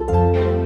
you